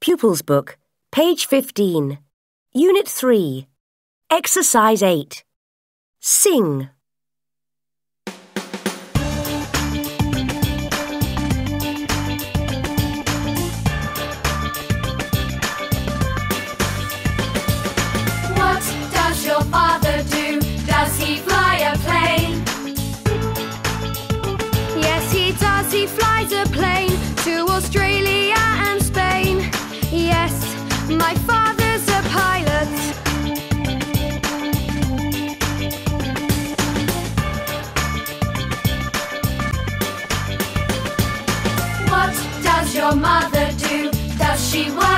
Pupils Book, page 15. Unit 3. Exercise 8. Sing. What does your father do? Does he fly a plane? Yes, he does. He flies a plane to Australia your mother do? Does she work?